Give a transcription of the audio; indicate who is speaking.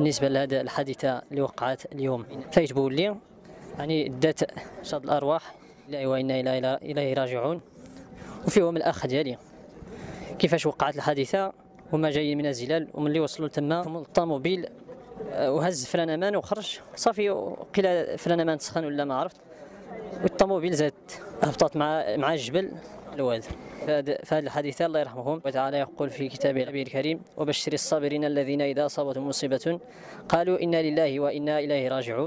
Speaker 1: بالنسبة لهذه الحادثة اللي وقعت اليوم. فايت بولي يعني دات شاد الأرواح. لا وإنا إلى اليه راجعون. وفيهم الأخ ديالي. كيفاش وقعت الحادثة؟ هما جايين من الزلال ومن اللي وصلوا تما. الطوموبيل آه، وهز فران أمان وخرج. صافي قيل فران أمان تسخن ولا ما عرفت. والطوموبيل زادت هبطت مع مع الجبل. الواد فهذه الحادثة الله يرحمهم. وتعالى يقول في كتابه الكريم وبشر الصابرين الذين إذا أصابتهم مصيبة قالوا إنا لله وإنا إليه راجعون.